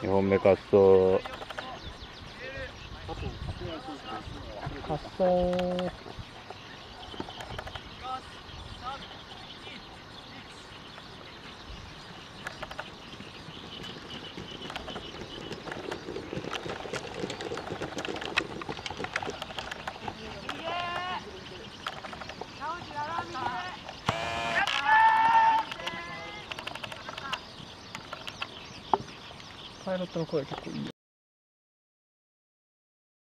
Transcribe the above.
2本目滑走。滑走。para outra coisa.